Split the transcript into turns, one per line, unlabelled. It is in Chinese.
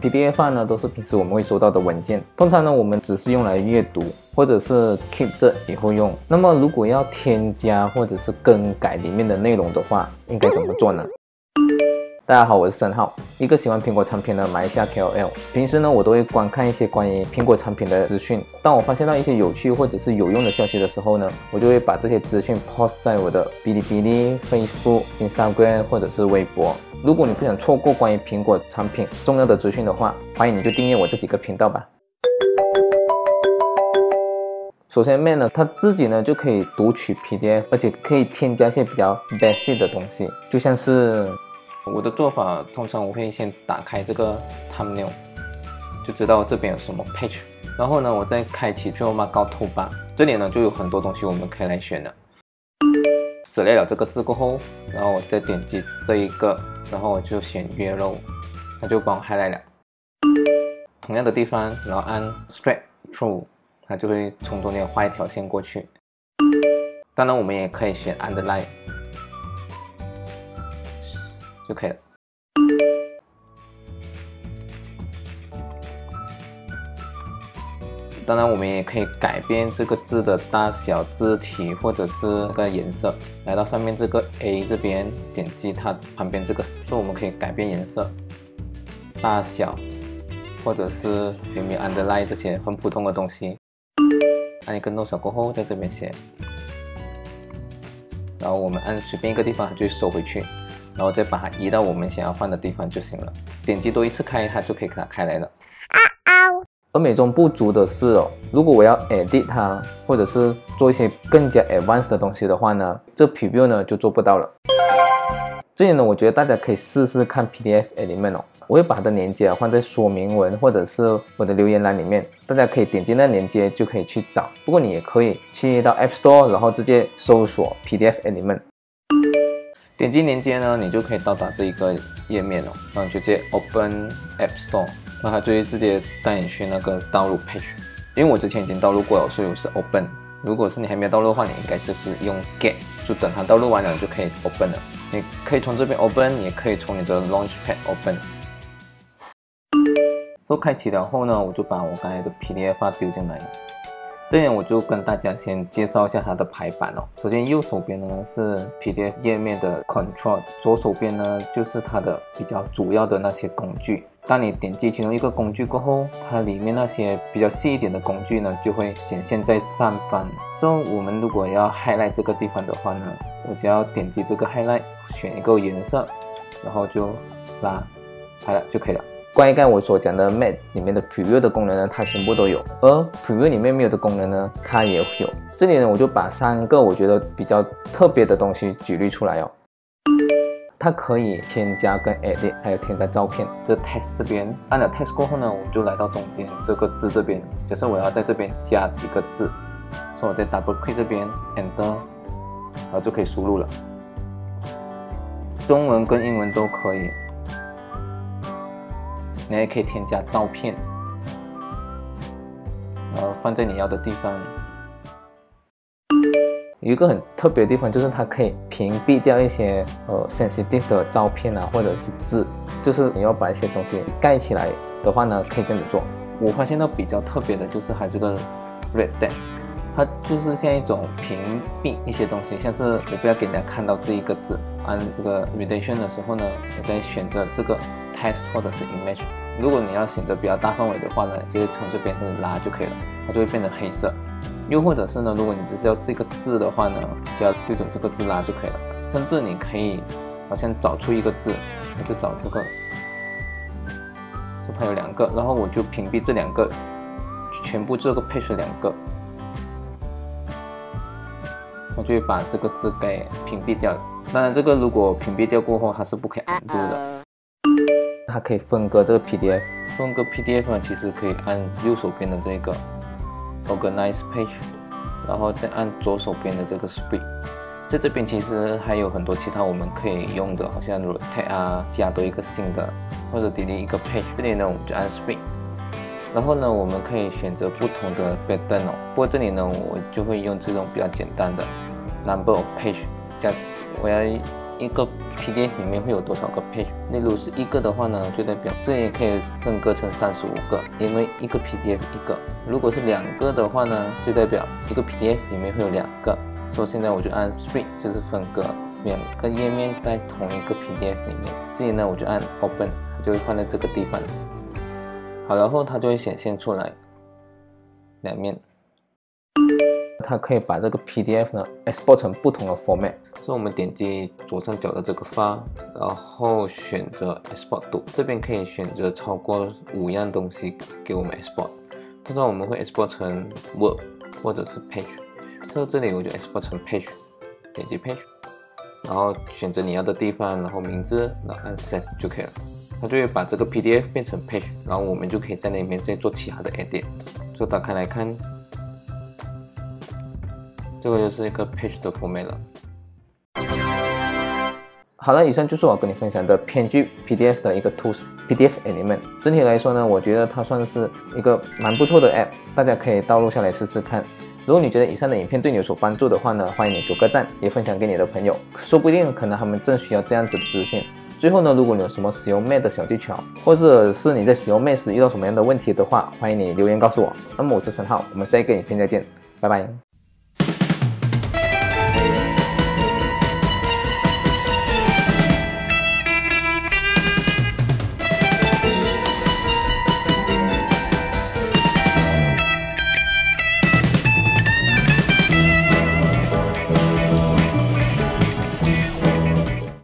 PDF 呢都是平时我们会收到的文件，通常呢我们只是用来阅读或者是 keep 着以后用。那么如果要添加或者是更改里面的内容的话，应该怎么做呢？大家好，我是申浩，一个喜欢苹果产品的马来西亚 KOL。平时呢，我都会观看一些关于苹果产品的资讯。当我发现到一些有趣或者是有用的消息的时候呢，我就会把这些资讯 post 在我的哔哩哔哩、Facebook、Instagram 或者是微博。如果你不想错过关于苹果产品重要的资讯的话，欢迎你就订阅我这几个频道吧。首先，Mac 呢，它自己呢就可以读取 PDF，而且可以添加一些比较 basic 的东西，就像是。我的做法通常我会先打开这个 Thumbnail，就知道这边有什么 Page，然后呢，我再开启 f i l m a 高 t 吧，这里呢就有很多东西我们可以来选的。省略了这个字过后，然后我再点击这一个，然后我就选约肉，它就帮我 highlight 了。同样的地方，然后按 Straight Through，它就会从中间画一条线过去。当然，我们也可以选 Underline。就可以了。当然，我们也可以改变这个字的大小、字体或者是那个颜色。来到上面这个 A 这边，点击它旁边这个，所以我们可以改变颜色、大小，或者是有没有 underline 这些很普通的东西。按一个 No 过后，在这边写，然后我们按随便一个地方，它就收回去。然后再把它移到我们想要放的地方就行了。点击多一次开，它就可以给它开来了。而美中不足的是哦，如果我要 edit 它，或者是做一些更加 advanced 的东西的话呢，这 preview 呢就做不到了。这里呢，我觉得大家可以试试看 PDF element 哦。我会把它的链接啊放在说明文或者是我的留言栏里面，大家可以点击那链接就可以去找。不过你也可以去到 App Store，然后直接搜索 PDF element。点击链接呢，你就可以到达这一个页面哦，然后直接 Open App Store，那它就会直接带你去那个导入 page。因为我之前已经导入过了，所以我是 Open。如果是你还没有导入的话，你应该就是用 Get，就等它导入完了就可以 Open 了。你可以从这边 Open，也可以从你的 Launchpad Open。说开启了后呢，我就把我刚才的 PDF 丢进来。这样我就跟大家先介绍一下它的排版哦。首先右手边呢是 PDF 页面的 Control，左手边呢就是它的比较主要的那些工具。当你点击其中一个工具过后，它里面那些比较细一点的工具呢就会显现在上方。所以我们如果要 highlight 这个地方的话呢，我只要点击这个 highlight，选一个颜色，然后就拉开了就可以了。关于刚才我所讲的 Mate 里面的 Preview 的功能呢，它全部都有；而 Preview 里面没有的功能呢，它也有。这里呢，我就把三个我觉得比较特别的东西举例出来哦。它可以添加跟 Edit，还有添加照片。这 Text 这边按了 Text 过后呢，我们就来到中间这个字这边。假设我要在这边加几个字，所以我在 Double Click 这边 Enter，然后就可以输入了。中文跟英文都可以。你也可以添加照片，然后放在你要的地方。有一个很特别的地方，就是它可以屏蔽掉一些呃 sensitive 的照片啊，或者是字。就是你要把一些东西盖起来的话呢，可以这样子做。我发现到比较特别的就是它这个 red dot，它就是像一种屏蔽一些东西，像是我不要给大家看到这一个字。按这个 redation 的时候呢，我再选择这个 text 或者是 image。如果你要选择比较大范围的话呢，直接从这边拉就可以了，它就会变成黑色。又或者是呢，如果你只是要这个字的话呢，就要对准这个字拉就可以了。甚至你可以好像找出一个字，我就找这个，说它有两个，然后我就屏蔽这两个，全部这个配是两个，我就把这个字给屏蔽掉。当然，这个如果屏蔽掉过后，它是不可以按住的。它可以分割这个 PDF，分割 PDF 呢，其实可以按右手边的这个 Organize Page，然后再按左手边的这个 Split，在这边其实还有很多其他我们可以用的，好像 Rotate 啊，加多一个新的，或者 delete 一个 Page，这里呢我们就按 Split，然后呢我们可以选择不同的 b a t t e n 哦，不过这里呢我就会用这种比较简单的 Number of Page，加我要一个 PDF 里面会有多少个 page。例如是一个的话呢，就代表这也可以分割成三十五个，因为一个 PDF 一个。如果是两个的话呢，就代表一个 PDF 里面会有两个。所以现在我就按 split，就是分割两个页面在同一个 PDF 里面。这里呢，我就按 open，它就会放在这个地方。好，然后它就会显现出来两面。它可以把这个 PDF 呢 export 成不同的 format。所以我们点击左上角的这个发，然后选择 export 度，这边可以选择超过五样东西给我们 export。通常我们会 export 成 Word 或者是 Page。到这里我就 export 成 Page，点击 Page，然后选择你要的地方，然后名字，然后按 Set 就可以了。它就会把这个 PDF 变成 Page，然后我们就可以在那边再做其他的 edit。就打开来看。这个就是一个 page 的封面了。好了，以上就是我跟你分享的编辑 PDF 的一个 tools PDF element。整体来说呢，我觉得它算是一个蛮不错的 app，大家可以登录下来试试看。如果你觉得以上的影片对你有所帮助的话呢，欢迎你给个赞，也分享给你的朋友，说不定可能他们正需要这样子的资讯。最后呢，如果你有什么使用 Mac 的小技巧，或者是你在使用 Mac 时遇到什么样的问题的话，欢迎你留言告诉我。那么我是陈浩，我们下一个影片再见，拜拜。